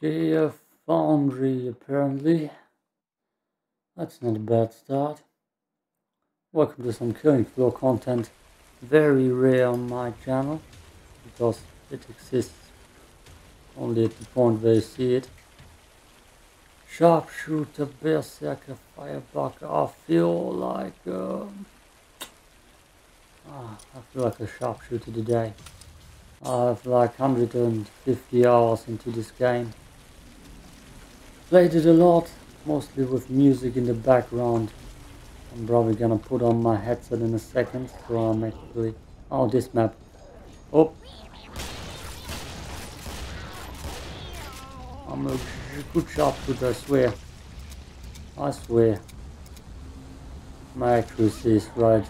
Okay, a foundry apparently. That's not a bad start. Welcome to some killing floor content. Very rare on my channel because it exists only at the point where you see it. Sharpshooter, Berserker, Firebucker. I feel like um, ah, I feel like a sharpshooter today. I have like 150 hours into this game. Played it a lot, mostly with music in the background. I'm probably gonna put on my headset in a second, so I'm actually... Oh, this map. Oh! I'm a good sharpshooter, I swear. I swear. My accuracy is right.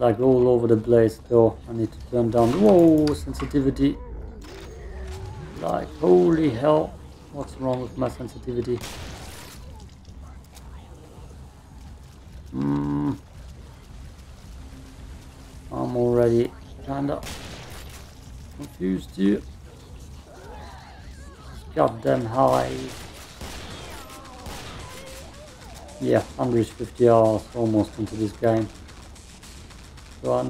Like all over the place though. I need to turn down... Whoa! Sensitivity. Like, holy hell. What's wrong with my sensitivity? Hmm. I'm already kinda confused here. Goddamn high. Yeah, 150 hours almost into this game. So I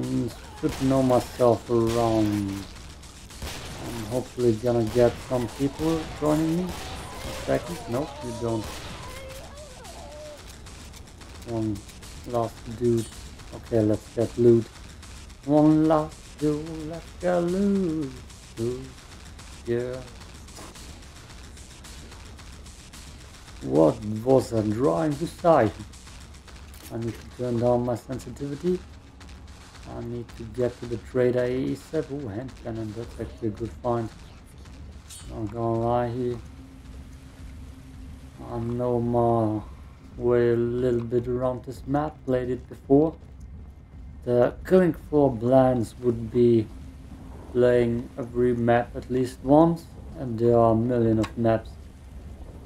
should know myself around I'm hopefully gonna get some people joining me. A second. Nope, you don't. One last dude. Okay, let's get loot. One last dude, let's get loot. Yeah. What was I trying to say? I need to turn down my sensitivity. I need to get to the trader AE7. Oh, hand cannon, that's actually a good find. I'm gonna lie here. I know my way a little bit around this map, played it before. The killing floor plans would be playing every map at least once, and there are a million of maps.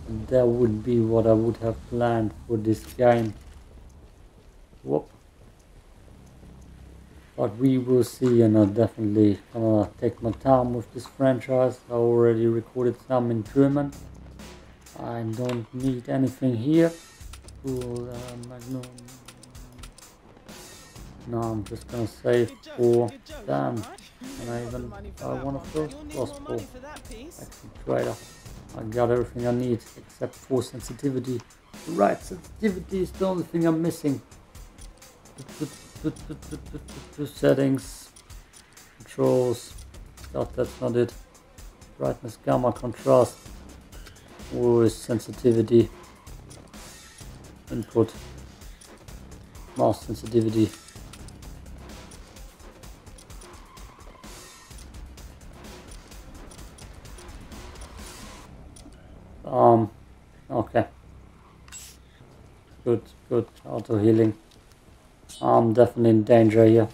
And that would be what I would have planned for this game. Whoop but we will see and I definitely gonna take my time with this franchise. I already recorded some in German. I don't need anything here. Cool uh, magnum. No I'm just gonna save for damn and I even buy one of those crossbow. Actually trader. I got everything I need except for sensitivity. Right sensitivity is the only thing I'm missing settings, controls, God that's not it, brightness, gamma, contrast, voice, sensitivity, input, mouse sensitivity. Um, okay. Good, good, auto healing. I'm definitely in danger here.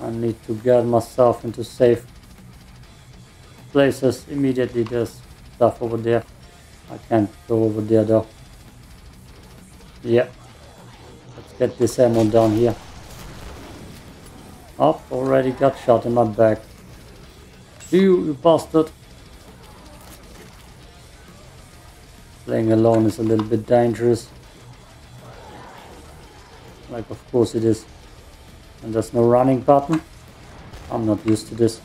I need to get myself into safe places immediately. There's stuff over there. I can't go over there though. Yeah. Let's get this ammo down here. Up, oh, already got shot in my back. You, you bastard. Playing alone is a little bit dangerous. Like of course it is. And there's no running button. I'm not used to this.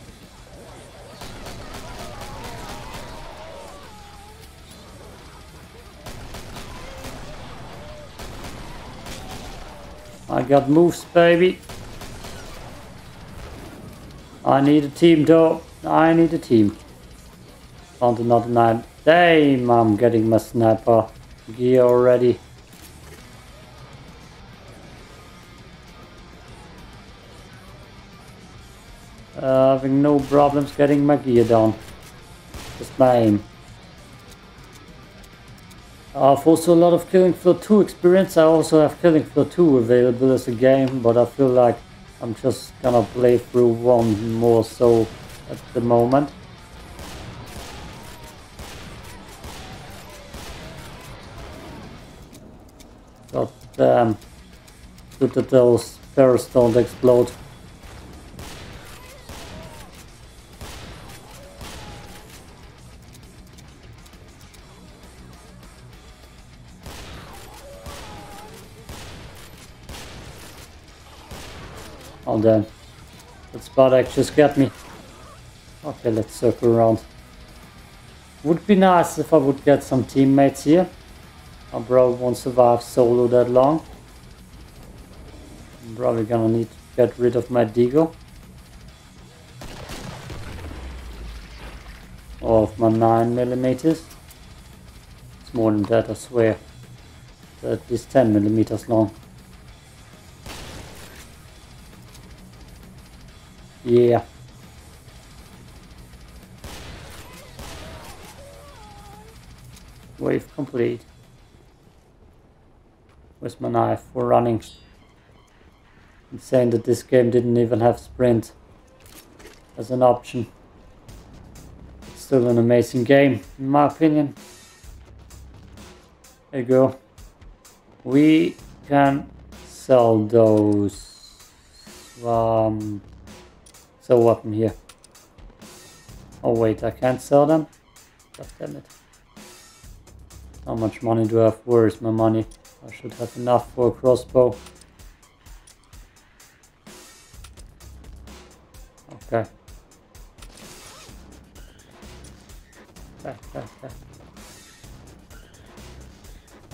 I got moves, baby. I need a team, though. I need a team. Found another nine. Damn, I'm getting my sniper gear already. Uh, having no problems getting my gear down. Just my aim. I've also a lot of Killing Floor 2 experience. I also have Killing Floor 2 available as a game, but I feel like I'm just gonna play through one more so at the moment. God damn. Good that those barrels don't explode. Oh damn. That Spartak just got me. Okay, let's circle around. Would be nice if I would get some teammates here. I probably won't survive solo that long. I'm probably gonna need to get rid of my Deagle. Or of my 9 millimeters. It's more than that, I swear. It's at least 10 millimeters long. Yeah. Wave complete. Where's my knife for running? Insane that this game didn't even have sprint as an option. It's still an amazing game, in my opinion. There you go. We can sell those. Um, so weapon here. Oh wait, I can't sell them? God damn it. How much money do I have? Where is my money? I should have enough for a crossbow. Okay.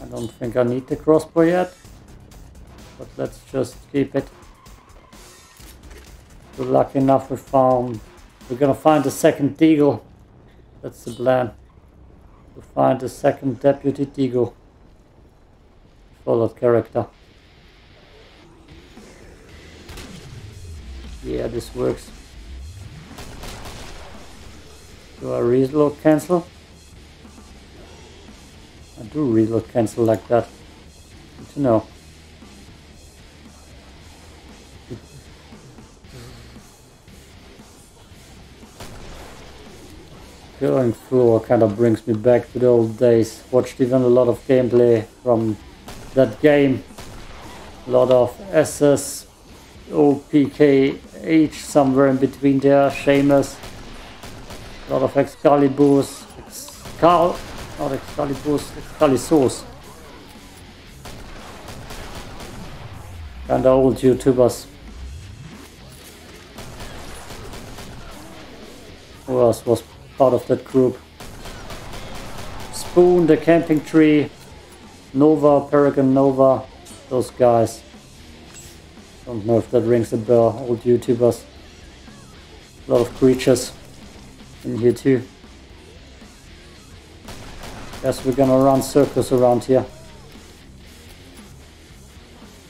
I don't think I need the crossbow yet. But let's just keep it. We're lucky enough we found... We're gonna find a second Deagle. That's the plan. To find a second Deputy Deagle that character. Yeah, this works. Do I reload cancel? I do reload cancel like that. Good to know. Going through kind of brings me back to the old days. Watched even a lot of gameplay from that game. A lot of SS, OPKH somewhere in between there, Seamus. A lot of Excaliburs, Excal, not Excaliburs, Excalisors. Kinda old YouTubers. Who else was part of that group? Spoon, the camping tree, Nova, Paragon Nova, those guys. Don't know if that rings a bell, old YouTubers. A lot of creatures in here too. Guess we're gonna run circles around here.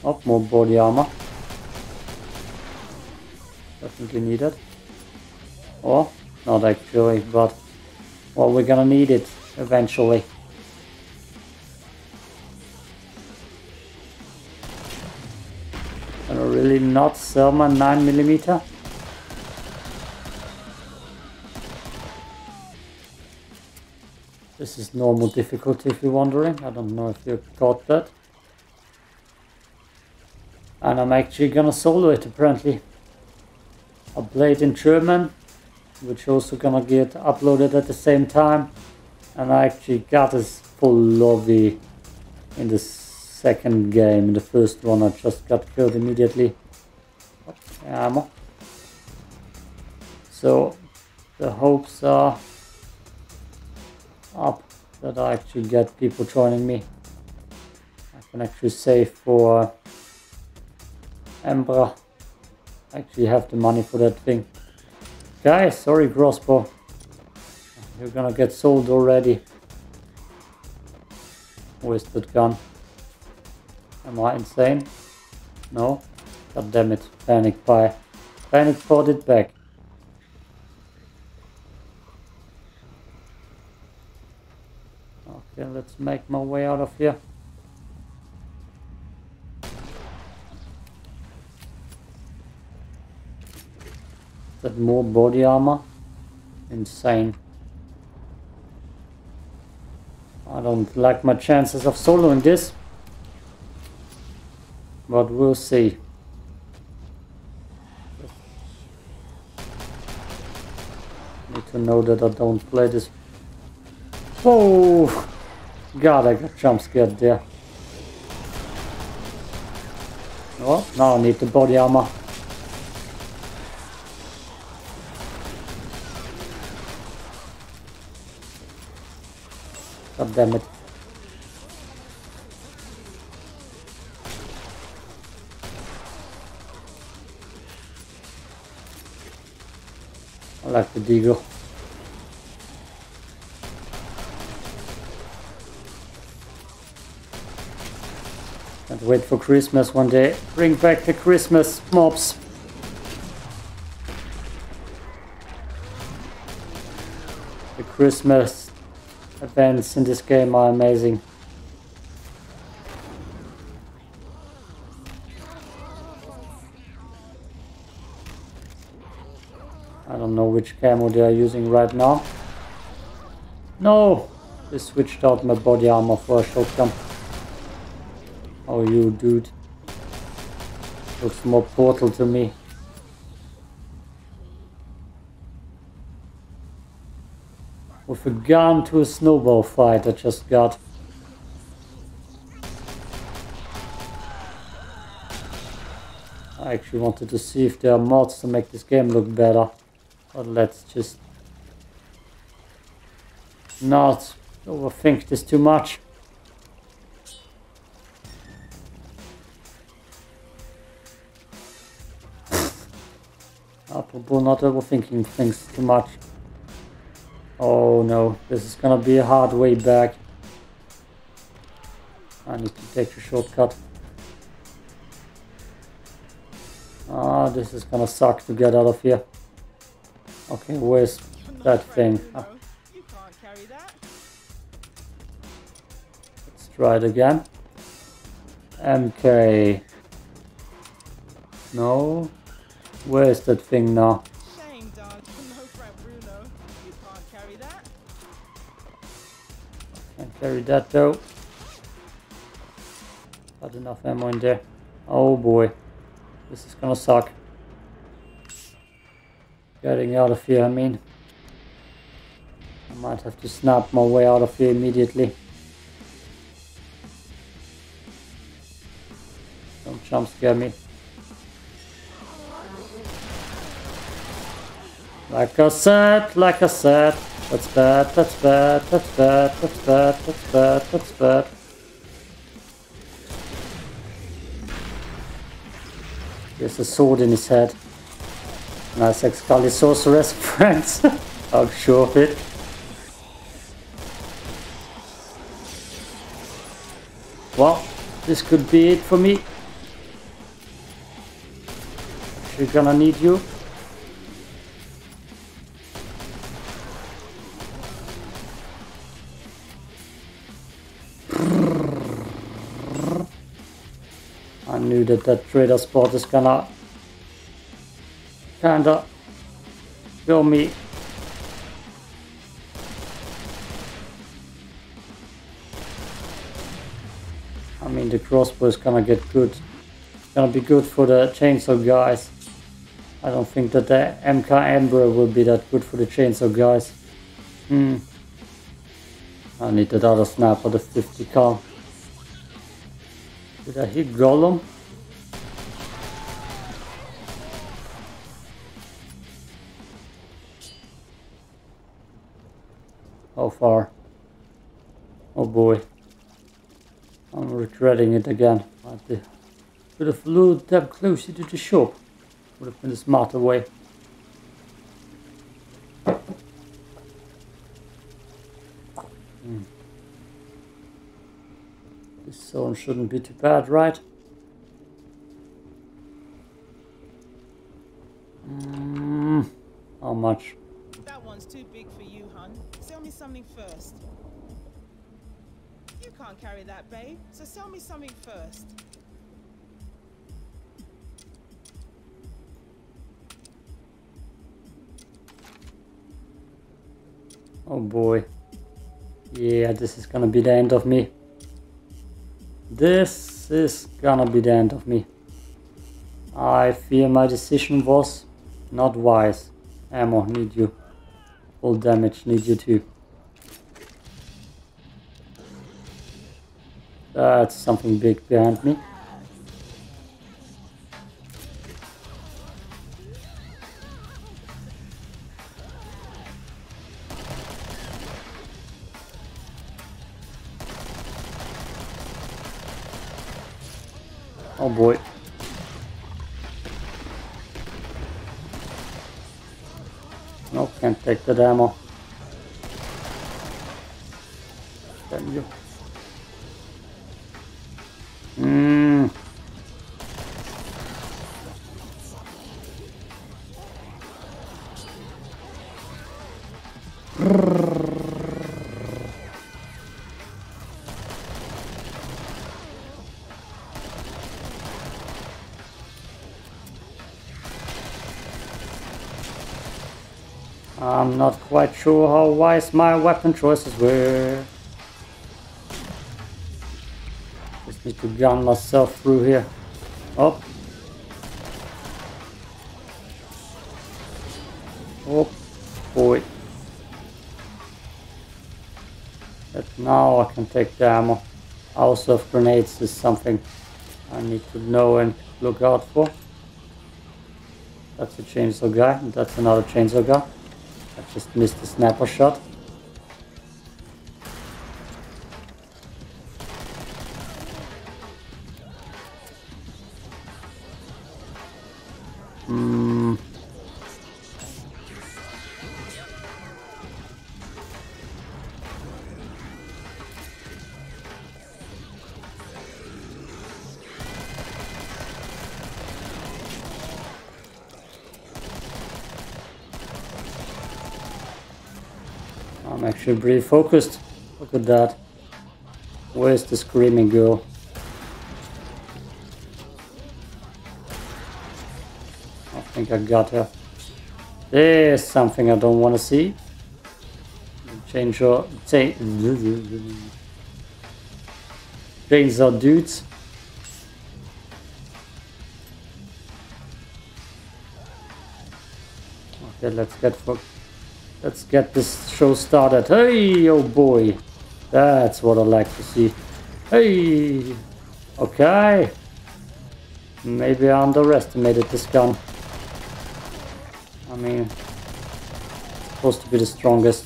Oh, more body armor. Definitely needed. Or, not actually, but, well, we're gonna need it eventually. really not sell my 9mm? This is normal difficulty if you're wondering. I don't know if you got that. And I'm actually gonna solo it apparently. I played in German, which also gonna get uploaded at the same time. And I actually got this full lobby in the second game. In the first one I just got killed immediately. Ammo. So the hopes are up that I actually get people joining me. I can actually save for Embra. I actually have the money for that thing. Guys, sorry crossbow. You're gonna get sold already. Wasted gun. Am I insane? No? God damn it. Panic buy. Panic bought it back. Okay, let's make my way out of here. That more body armor? Insane. I don't like my chances of soloing this. But we'll see. Need to know that I don't play this. Oh! God, I got jump scared there. Oh, now I need the body armor. God damn it. I like the deagle. Can't wait for Christmas one day. Bring back the Christmas mobs. The Christmas events in this game are amazing. I don't know which camo they are using right now. No! They switched out my body armor for a shotgun. Oh, you dude. Looks more portal to me. With a gun to a snowball fight I just got. I actually wanted to see if there are mods to make this game look better. But let's just not overthink this too much. Apropos not overthinking things too much. Oh no, this is gonna be a hard way back. I need to take a shortcut. Ah, this is gonna suck to get out of here. Okay, where's that thing? Ah, let's try it again. MK. No. Where's that thing now? Carry that though. Got enough ammo in there. Oh boy. This is gonna suck. Getting out of here, I mean. I might have to snap my way out of here immediately. Don't jump scare me. Like I said, like I said, that's bad, that's bad, that's bad, that's bad, that's bad, that's bad. There's a sword in his head. Nice Excalibur sorceress friends. I'm sure of it. Well, this could be it for me. We're gonna need you. That trader spot is gonna kinda kill me. I mean the crossbow is gonna get good. It's gonna be good for the chainsaw guys. I don't think that the MK Ember will be that good for the chainsaw guys. Hmm. I need that other sniper, the 50 cal. Did I hit Gollum? How far? Oh boy. I'm regretting it again. I Could have lured them closer to the shop. Would have been a smarter way. Hmm. This zone shouldn't be too bad, right? Mm, how much? Can't carry that, babe. So sell me something first. Oh boy. Yeah, this is gonna be the end of me. This is gonna be the end of me. I fear my decision was not wise. Ammo, need you. Full damage, need you too. Uh, That's something big behind me. Oh boy. No, can't take the ammo. Sure how wise my weapon choices were. Just need to gun myself through here. Oh. Oh boy. But now I can take the ammo. Also of grenades is something I need to know and look out for. That's a chainsaw guy, that's another chainsaw guy. Just missed the sniper shot. Pretty focused. Look at that. Where's the screaming girl? I think I got her. There's something I don't want to see. Change your change. Chainsaw dudes. Okay, let's get for Let's get this show started. Hey, oh boy. That's what I like to see. Hey. Okay. Maybe I underestimated this gun. I mean, it's supposed to be the strongest.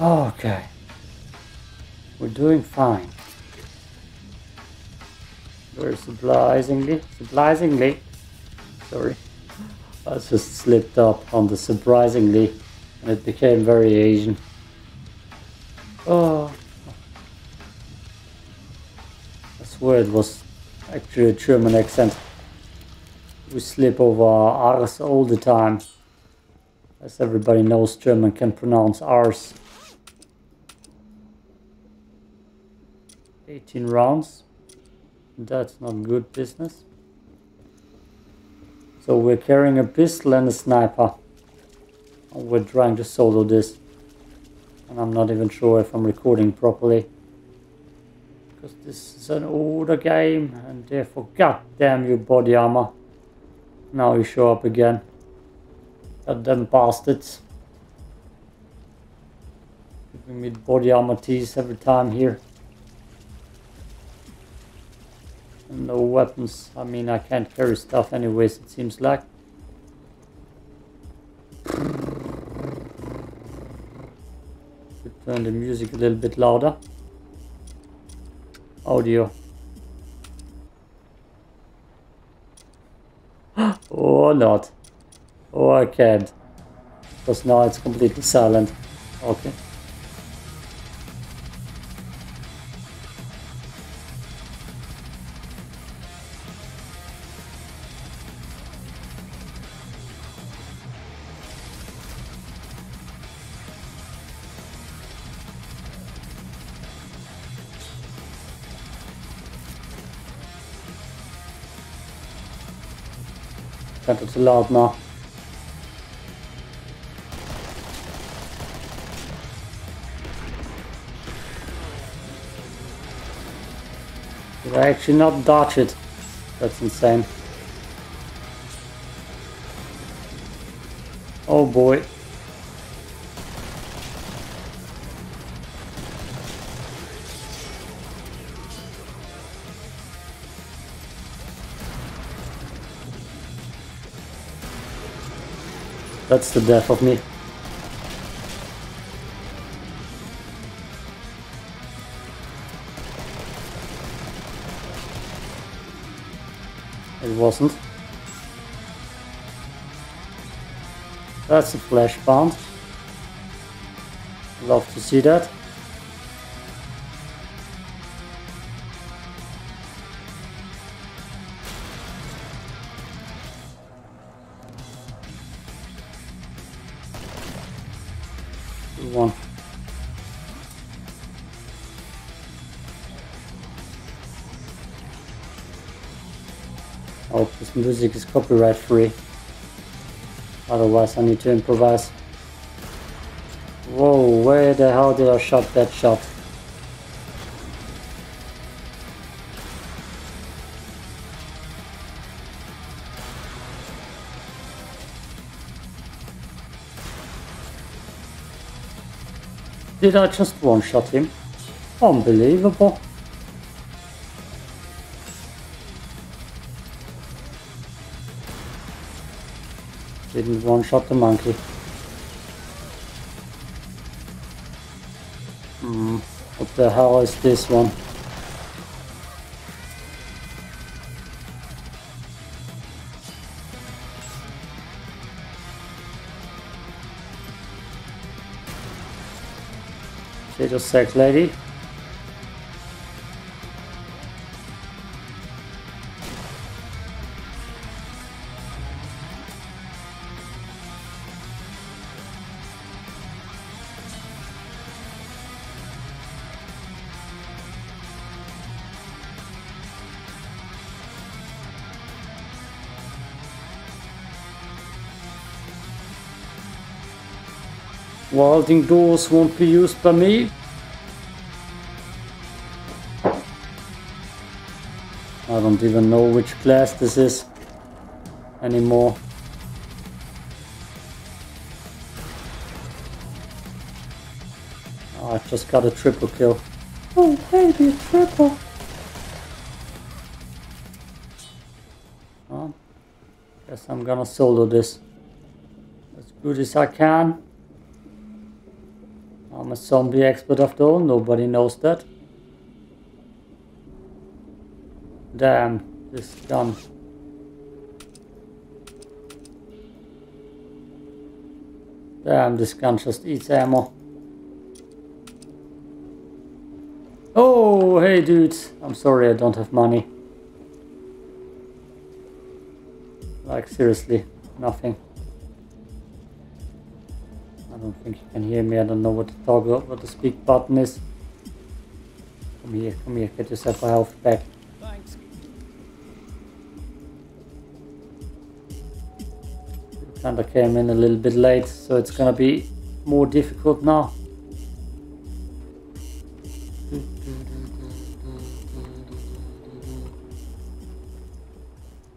Okay. We're doing fine. Very surprisingly, surprisingly, sorry, I just slipped up on the surprisingly and it became very Asian. Oh, I swear it was actually a German accent. We slip over R's all the time. As everybody knows, German can pronounce R's. 18 rounds. That's not good business. So we're carrying a pistol and a sniper. And we're trying to solo this. And I'm not even sure if I'm recording properly. Because this is an older game and therefore goddamn you body armor. Now you show up again. Goddamn bastards. Giving me body armor tees every time here. No weapons. I mean, I can't carry stuff anyways, it seems like. Could turn the music a little bit louder. Audio. or not. Oh, I can't. Because now it's completely silent. Okay. Kanske till ladna. Did I actually not dodge it? That's insane. Oh boy. That's the death of me. It wasn't. That's a Fleshpound. Love to see that. Music is copyright free. Otherwise I need to improvise. Whoa, where the hell did I shot that shot? Did I just one-shot him? Unbelievable. Didn't one-shot the monkey. Hmm, what the hell is this one? Little sex lady. Vaulting doors won't be used by me. I don't even know which class this is anymore. Oh, I just got a triple kill. Oh, baby, triple. Oh, guess I'm gonna solo this as good as I can. I'm a zombie expert after all, nobody knows that. Damn, this gun. Damn, this gun just eats ammo. Oh, hey dudes, I'm sorry I don't have money. Like seriously, nothing. Think you can hear me, I don't know what the toggle, what the speak button is. Come here, come here, get yourself a health back. Thanks. Kinda came in a little bit late, so it's gonna be more difficult now.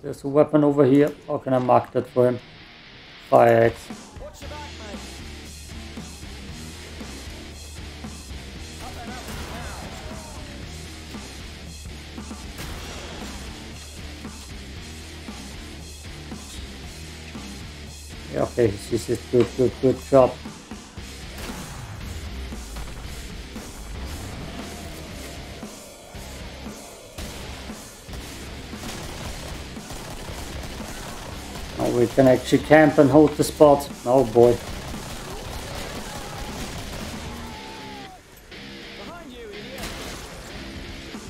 There's a weapon over here. How can I mark that for him? Fire axe. Okay, this is good, good, good job. Now we can actually camp and hold the spot. Oh boy.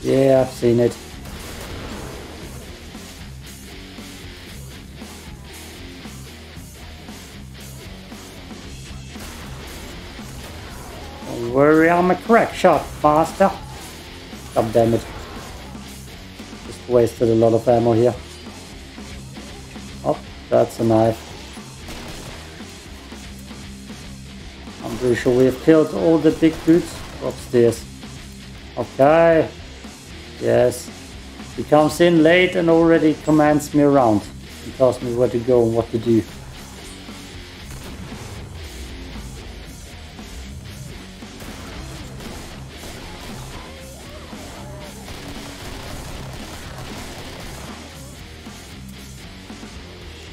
Yeah, I've seen it. Shot, faster. God damn it. Just wasted a lot of ammo here. Oh, that's a knife. I'm pretty sure we have killed all the big dudes upstairs. Okay. Yes. He comes in late and already commands me around. He tells me where to go and what to do.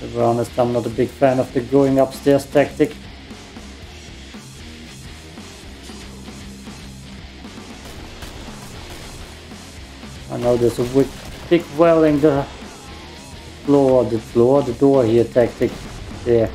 To be honest, I'm not a big fan of the going upstairs tactic. I know there's a big, well in the floor the floor the door here tactic there.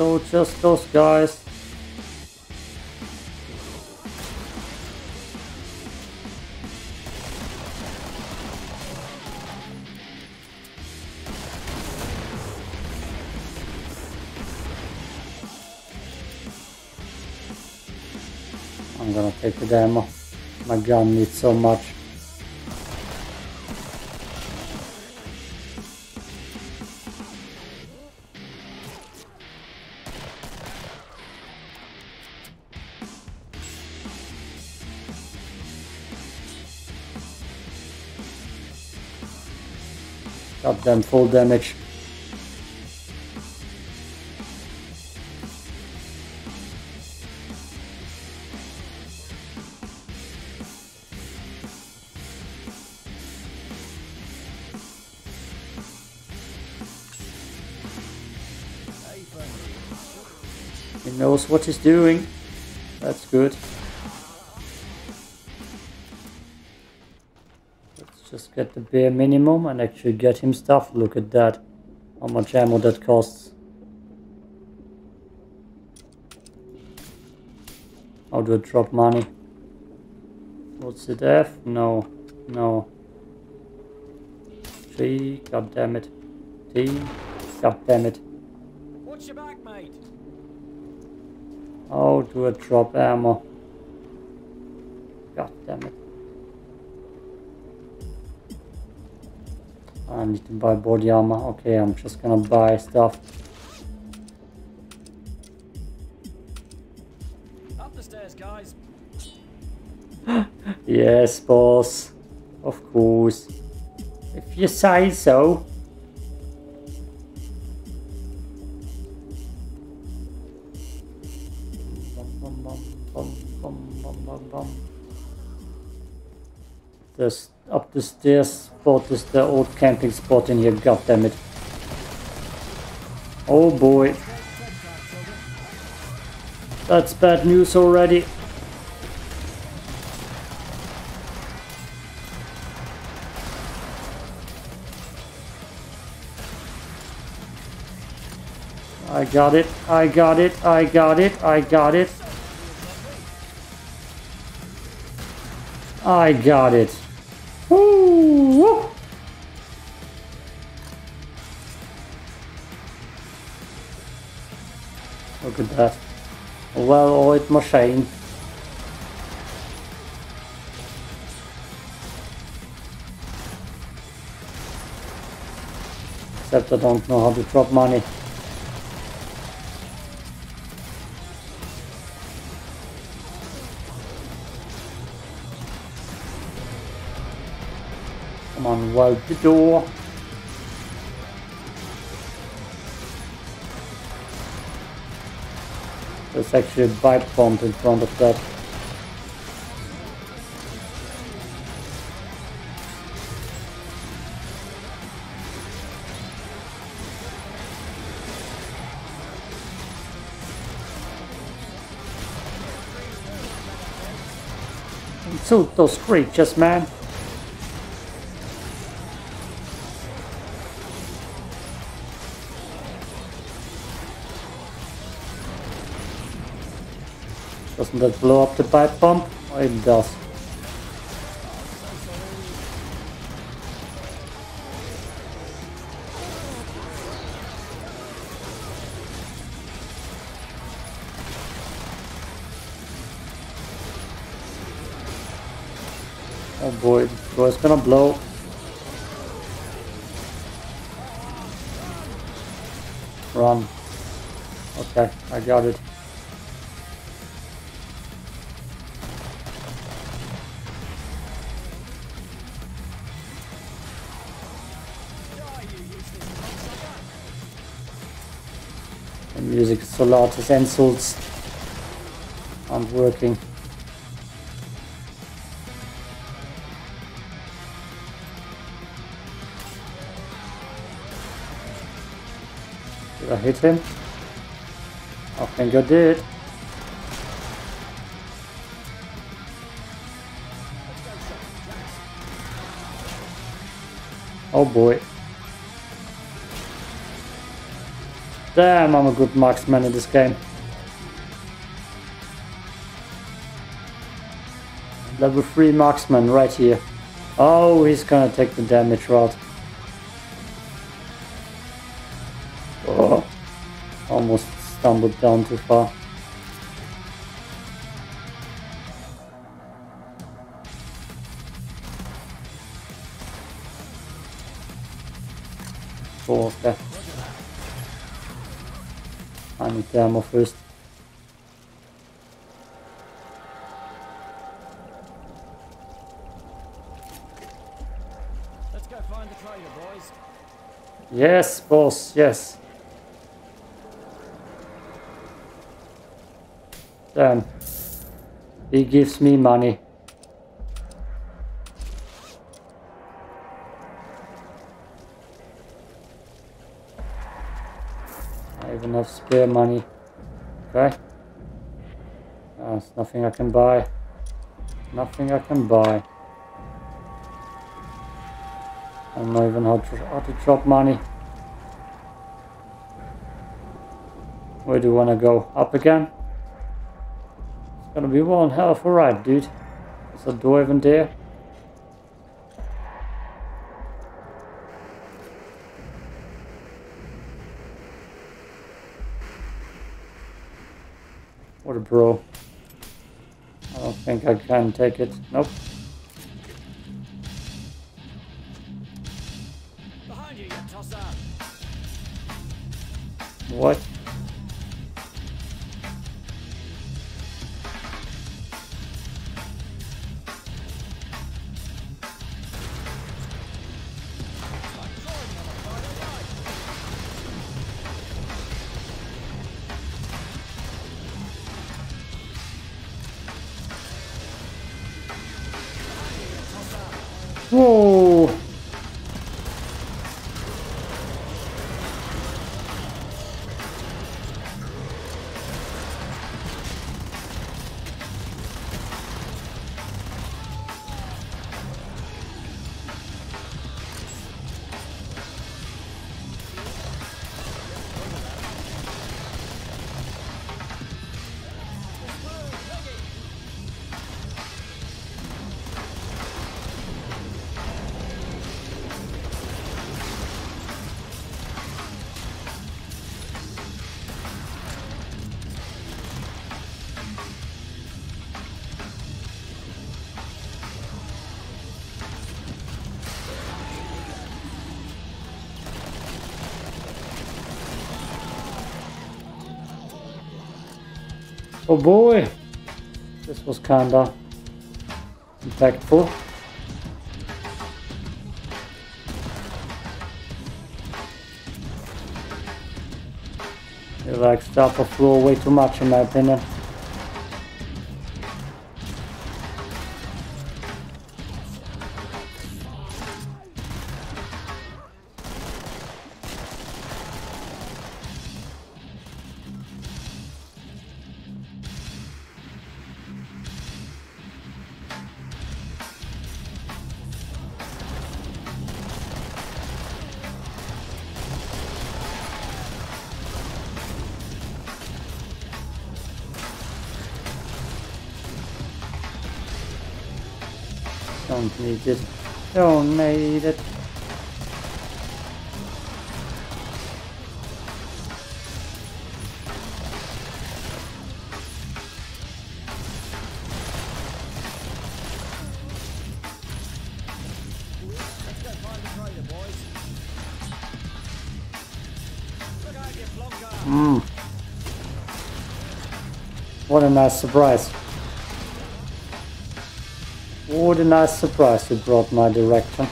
All just those guys. I'm gonna take the demo. My gun needs so much. Them full damage. He knows what he's doing. That's good. Just get the bare minimum and actually get him stuff. Look at that. How much ammo that costs. How do I drop money? What's it F? No. No. G. God damn it. T. God damn it. Watch your back, mate. How do I drop ammo? God damn it. I need to buy body armor. Okay, I'm just gonna buy stuff. Up the stairs, guys. Yes, boss. Of course. If you say so. There's up the stairs spot is the old camping spot in here, god damn it. Oh boy. That's bad news already. I got it, I got it, I got it, I got it. I got it. Well-oiled machine. Except I don't know how to drop money. Come on, weld the door. There's actually a pipe bomb in front of that. So those creatures, man. That blow up the pipe? Oh, it does. Oh boy, the it's gonna blow. Run. Okay, I got it. Solaris insults aren't working. Did I hit him? I think I did. Oh boy. Damn, I'm a good marksman in this game. Level 3 marksman right here. Oh, he's gonna take the damage route. Oh, almost stumbled down too far. Oh, okay. I need the ammo first. Let's go find the trader, boys. Yes, boss, yes. Damn. He gives me money. Spare money. Okay. Uh, There's nothing I can buy. Nothing I can buy. I don't know even how to, how to drop money. Where do you want to go? Up again? It's gonna be one hell of a ride, dude. Is a door even there? Think I can take it. Nope. Behind you, you tosser. What? Oh boy! This was kinda impactful. You like to stop or floor way too much in my opinion. Mmm. What a nice surprise. What a nice surprise you brought my direction.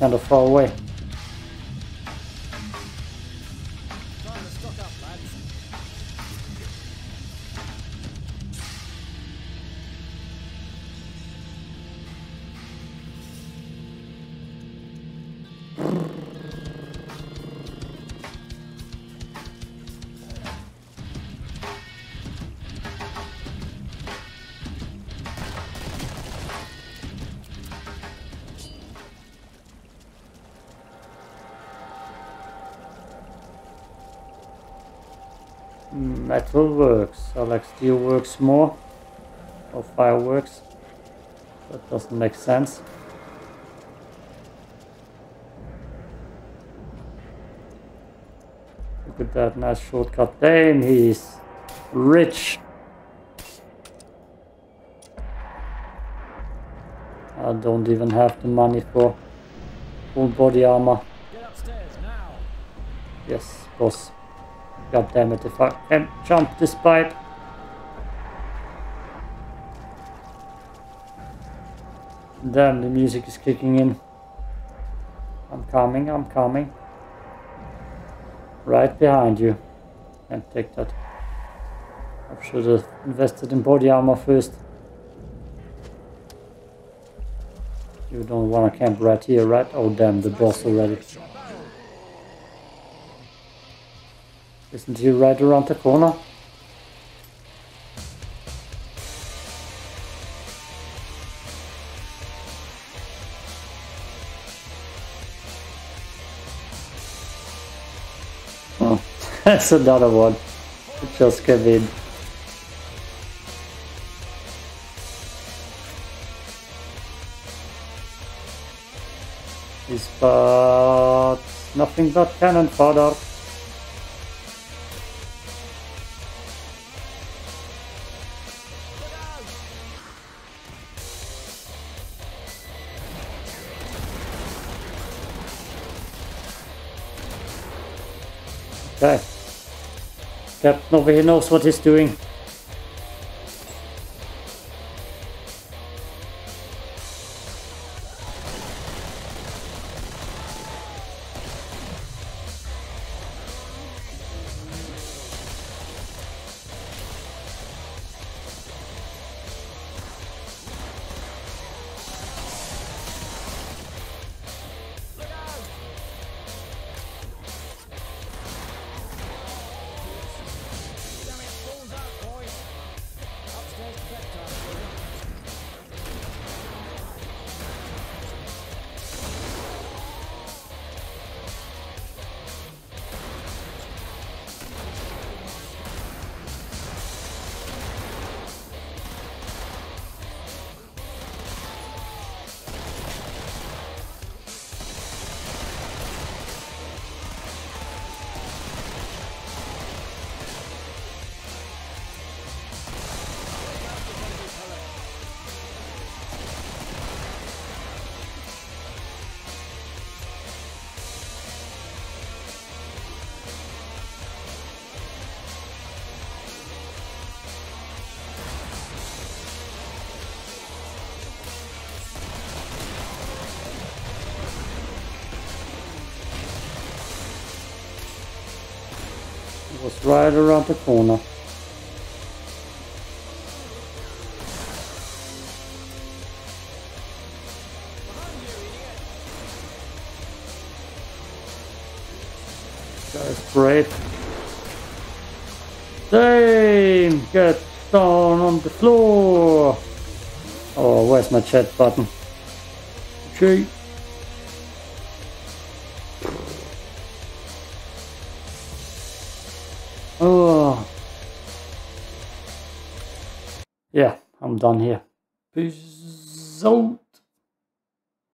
Kind of far away. Metal works. I like steel works more. Or fireworks. That doesn't make sense. Look at that nice shortcut. Damn, he's rich. I don't even have the money for full body armor. Get upstairs now. Yes, boss. God damn it, if I can't jump this pipe. Damn, the music is kicking in. I'm coming, I'm coming. Right behind you. And take that. I should have invested in body armor first. You don't want to camp right here, right? Oh damn, the boss already. Isn't he right around the corner? Oh, that's another one. It just came in. But nothing but cannon fodder. Captain over knows what he's doing. Right around the corner. Guy's brave. Damn! Get down on the floor! Oh, where's my chat button? Okay. Done here.